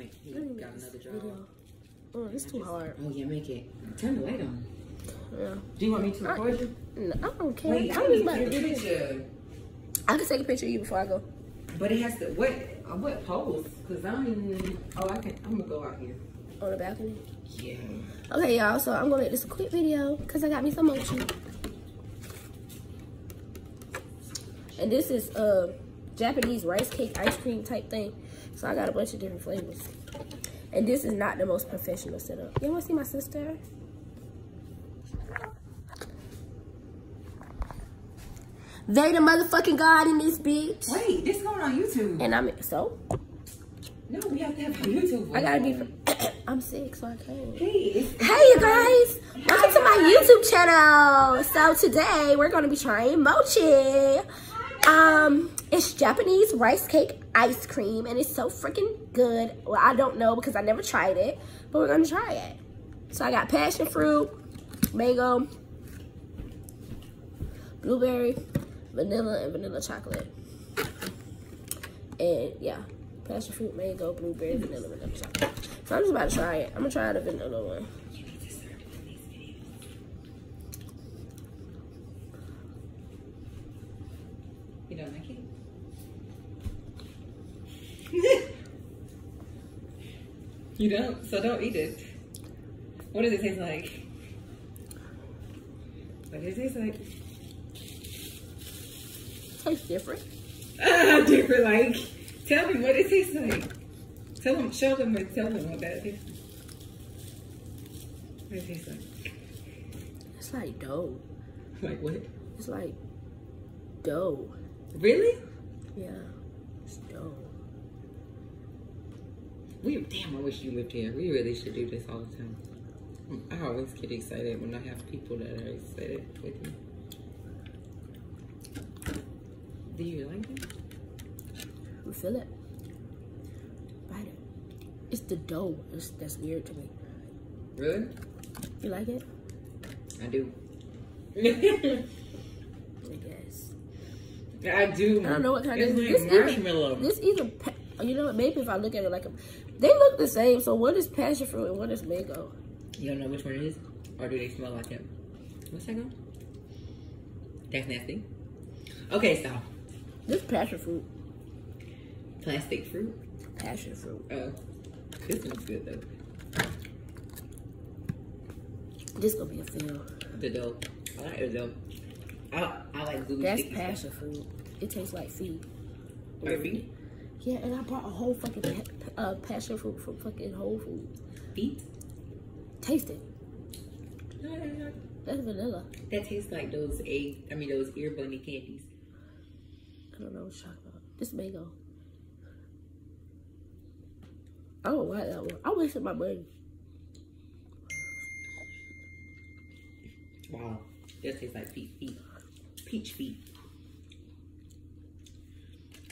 make, he got another job. Oh, it's too hard. Oh yeah, make it. Turn the light on. Yeah. Do you want me to record you? No, I don't care. Wait, I'm I just need about to to take a picture. I can take a picture of you before I go. But it has to what? Uh, what pose? Cause I don't even. Oh, I can. I'm gonna go out here. On the balcony. Yeah. Okay, y'all. So I'm gonna make this a quick video because I got me some mochi. And this is uh Japanese rice cake ice cream type thing. So I got a bunch of different flavors. And this is not the most professional setup. You wanna see my sister? They the motherfucking god in this bitch. Wait, this is going on YouTube. And I'm so No, we have to have YouTube. I gotta be I'm sick, so I can't. Hey, Hey you guys, welcome to my YouTube channel. So today we're gonna be trying mochi. Um, it's Japanese rice cake ice cream and it's so freaking good. Well, I don't know because I never tried it, but we're gonna try it. So I got passion fruit, mango, blueberry, vanilla, and vanilla chocolate. And yeah, passion fruit, mango, blueberry, vanilla, vanilla chocolate. So I'm just about to try it. I'm gonna try the vanilla one. you need to serve it in these videos. You don't like it? You don't? So don't eat it. What does it taste like? What does it taste like? Tastes different. Ah, different. Like, tell me what it tastes like. Tell them, show them, and tell them what that tastes like. What it tastes like? It's like dough. Like what? It's like dough. Really? Yeah, it's dough. We damn. I wish you lived here. We really should do this all the time. I always get excited when I have people that are excited with me. Do you like it? You feel it? Bite it. It's the dough. It's, that's weird to me. Really? You like it? I do. I guess. I do. I don't know what kind it's of like this either- marshmallow. This either, you know, what, maybe if I look at it like a, they look the same. So what is passion fruit and what is mango? You don't know which one it is? Or do they smell like it? What's that called? That's nasty. Okay, so This passion fruit. Plastic fruit. Passion fruit. Oh. This one's good though. This gonna be a fail. The dough. I like the dough. I, I like glue That's sticky stuff. passion fruit. It tastes like feet. Like feet? Yeah, and I bought a whole fucking pa- uh, passion fruit from fucking Whole Foods. Feet? Taste it. No, no, no. That's vanilla. That tastes like those egg, I mean those ear bunny candies. I don't know what you're talking about. This mango. I don't like that one. I wasted my money. Wow. That tastes like peach feet. Peach feet.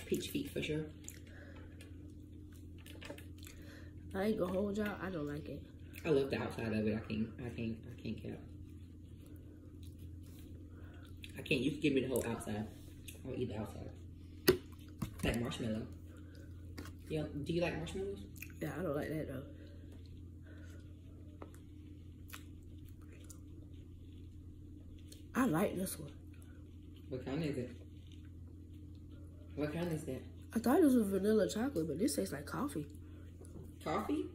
Peach feet for sure. I ain't gonna hold y'all. I don't like it. I love the outside of it. I can't I can't I can't cap. I can't you can give me the whole outside. I'll eat the outside. Like marshmallow. Know, do you like marshmallows? Yeah, I don't like that though. I like this one. What kind is it? What kind is that? I thought it was vanilla chocolate, but this tastes like coffee. Coffee?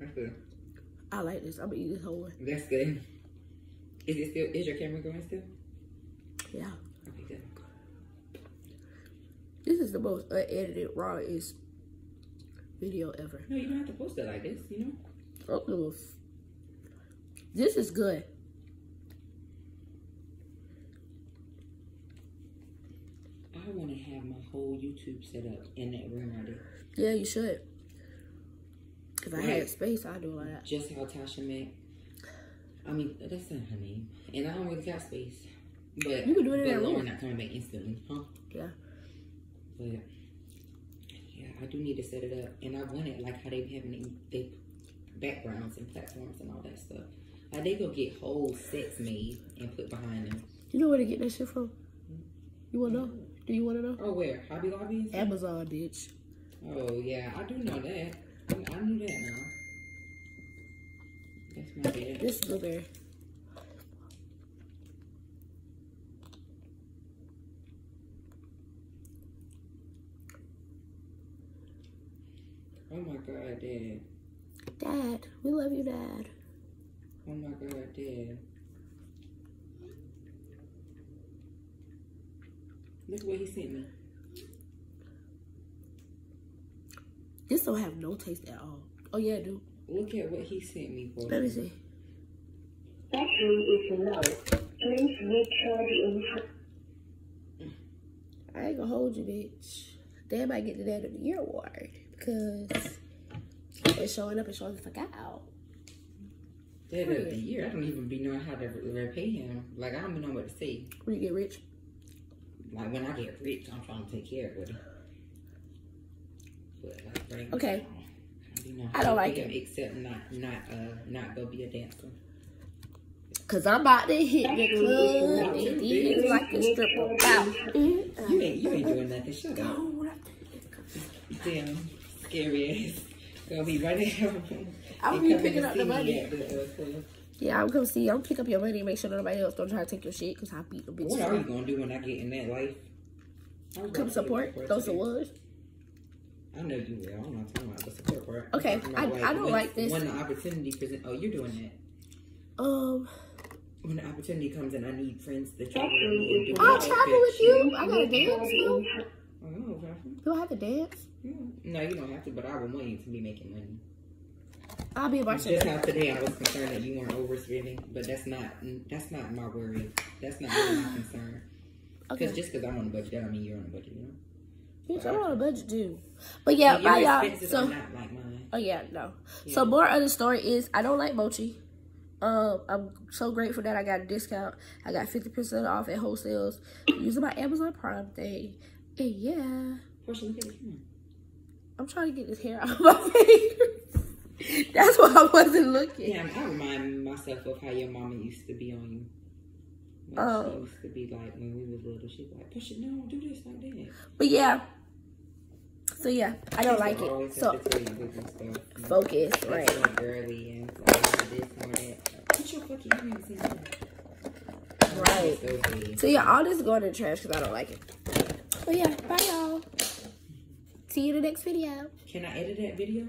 That's good. I like this. I'm gonna eat this whole one. That's good. Is it still? Is your camera going still? Yeah. Okay, good. This is the most unedited, rawest video ever. No, you don't have to post it like this. You know. Oh, no. This is good. I want to have my whole YouTube set up in that room right there. Yeah, you should. If I had space, I'd do like that. Just how Tasha met. I mean, that's not her name, and I don't really got space. But You can do it in that room. not coming back instantly, huh? Yeah. But yeah, I do need to set it up, and I want it like how they having they backgrounds and platforms and all that stuff. Like they go get whole sets made and put behind them. You know where to get that shit from? You wanna know? Do you wanna know? Oh, where? Hobby Lobby? Amazon, bitch. Oh yeah, I do know that. I knew that now. That's my bad. This is blueberry. Oh my god, Dad. Dad, we love you, Dad. Oh my god, Dad. Look what he sent me. This don't have no taste at all. Oh yeah, dude. Look at what he sent me for. Let me see. Battery is low. Please recharge in I ain't gonna hold you, bitch. They might get the Dad of the Year award because it's showing up and showing the fuck out. Dad of the year. I don't even be knowing how to repay him. Like I don't even know what to say. When you get rich. Like when I get rich, I'm trying to take care of it. But like right Okay. now, I, do know I don't like him it. Except not not uh not go be a dancer. Cause I'm about to hit the club and is like a stripper. Wow. You ain't you ain't doing nothing. Shut up. Damn scary ass. Gonna be right there. I'll They be picking up the money. At the, club. Yeah, I'm come see. I'm pick up your money and make sure nobody else don't try to take your shit. Cause I beat the bitch. What are you gonna do when I get in that life? Come about to say support the those today. awards. I know you will. I'm not talking about the support part. I'm Okay, I- about, I don't when, like this. When the opportunity present, oh, you're doing that. Um, When the opportunity comes and I need friends to travel with me I'll travel with you. I gotta dance too. Oh, no, Catherine. Do I have to dance? Yeah. No, you don't have to, but I will want you to be making money. I'll be a Just how today I was concerned that you weren't overspending, but that's not that's not my worry. That's not really my concern. Because Okay. just because I'm on a budget, that don't mean you're on a budget, you know. Bitch, I'm on a budget too. But yeah, bye y'all. So. like. Oh yeah, no. Yeah. So more of the story is I don't like mochi. Um, I'm so grateful that I got a discount. I got fifty percent off at wholesales using my Amazon Prime thing. And yeah, Porsha, look at the camera. I'm trying to get this hair out of my fingers. That's why I wasn't looking. Yeah, I remind myself of how your mama used to be on you. Like Oh. She used to be like when we was little. She'd be like, "Push it, no, do this like that." But yeah. So yeah, I don't like it. So have to tell you different stuff. you know. focus, right? so girly and all this and that. Put your fucking earrings in. Right. So yeah, all this is going in the trash because I don't like it. But yeah, bye y'all. See you in the next video. Can I edit that video?